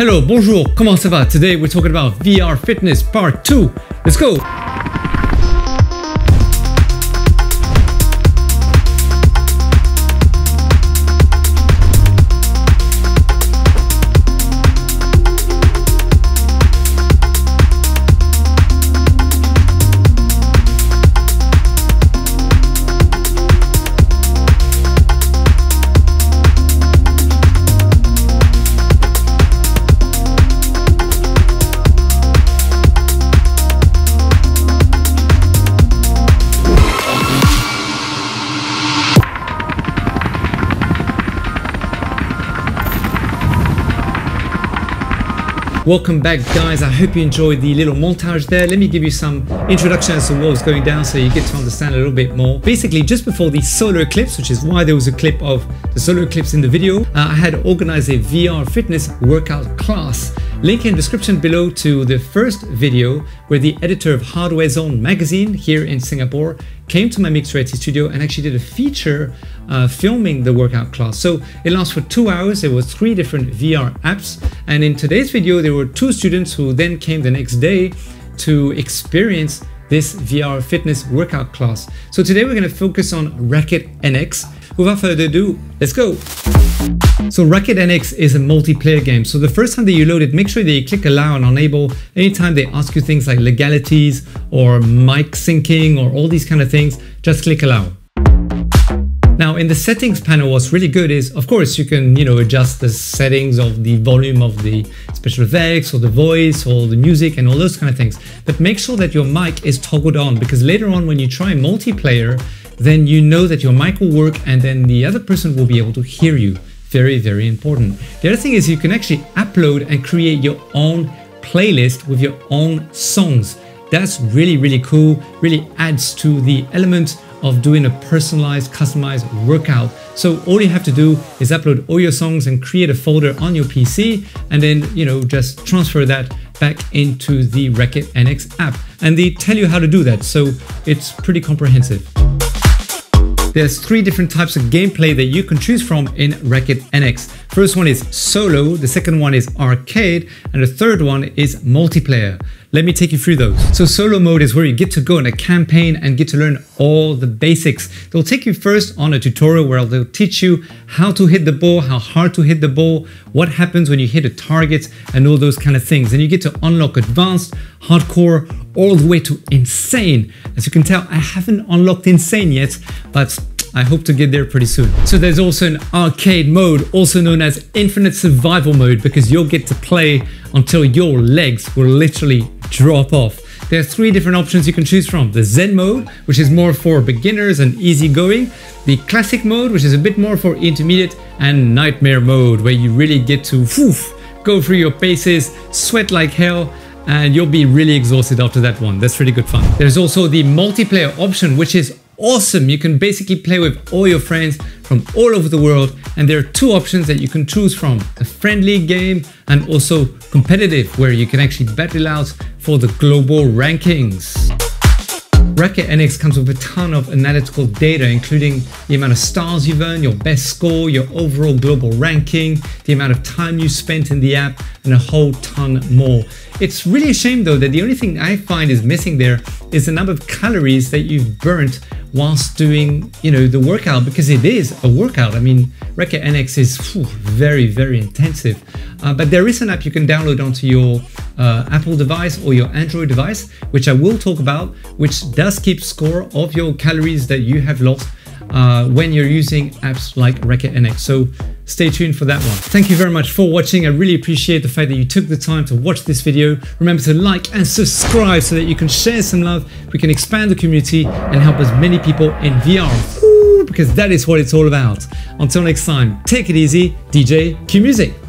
Hello, bonjour, comment ça va? Today we're talking about VR fitness part 2. Let's go! Welcome back guys, I hope you enjoyed the little montage there. Let me give you some introduction as to what was going down so you get to understand a little bit more. Basically just before the solar eclipse, which is why there was a clip of the solar eclipse in the video, uh, I had organized a VR fitness workout class. Link in description below to the first video where the editor of Hardware Zone magazine here in Singapore came to my mixed reality studio and actually did a feature uh, filming the workout class. So it lasts for two hours. There were three different VR apps. And in today's video, there were two students who then came the next day to experience this VR fitness workout class. So today we're going to focus on Racket NX. Without further ado, let's go. So Racket NX is a multiplayer game. So the first time that you load it, make sure that you click allow and enable anytime they ask you things like legalities or mic syncing or all these kind of things, just click allow. Now in the settings panel, what's really good is, of course, you can, you know, adjust the settings of the volume of the special effects or the voice or the music and all those kind of things. But make sure that your mic is toggled on because later on when you try multiplayer, then you know that your mic will work and then the other person will be able to hear you. Very, very important. The other thing is you can actually upload and create your own playlist with your own songs. That's really, really cool, really adds to the element of doing a personalized, customized workout. So all you have to do is upload all your songs and create a folder on your PC and then, you know, just transfer that back into the Racket NX app. And they tell you how to do that. So it's pretty comprehensive. There's three different types of gameplay that you can choose from in Racket NX. First one is solo, the second one is arcade, and the third one is multiplayer. Let me take you through those. So solo mode is where you get to go on a campaign and get to learn all the basics. They'll take you first on a tutorial where they'll teach you how to hit the ball, how hard to hit the ball, what happens when you hit a target and all those kind of things. And you get to unlock advanced, hardcore, all the way to insane. As you can tell, I haven't unlocked insane yet, but I hope to get there pretty soon. So there's also an arcade mode, also known as infinite survival mode, because you'll get to play until your legs will literally drop off. There are three different options you can choose from. The Zen mode, which is more for beginners and easygoing. The classic mode, which is a bit more for intermediate. And nightmare mode, where you really get to woof, go through your paces, sweat like hell, and you'll be really exhausted after that one. That's really good fun. There's also the multiplayer option, which is awesome. You can basically play with all your friends from all over the world and there are two options that you can choose from. A friendly game and also competitive where you can actually battle out for the global rankings. Racket NX comes with a ton of analytical data, including the amount of stars you've earned, your best score, your overall global ranking, the amount of time you spent in the app, and a whole ton more. It's really a shame though that the only thing I find is missing there is the number of calories that you've burnt whilst doing, you know, the workout because it is a workout. I mean, Racket NX is whew, very, very intensive. Uh, but there is an app you can download onto your uh, Apple device or your Android device, which I will talk about, which does keep score of your calories that you have lost uh, when you're using apps like Racket NX. So stay tuned for that one. Thank you very much for watching. I really appreciate the fact that you took the time to watch this video. Remember to like and subscribe so that you can share some love. We can expand the community and help as many people in VR. Because that is what it's all about. Until next time, take it easy, DJ Q Music.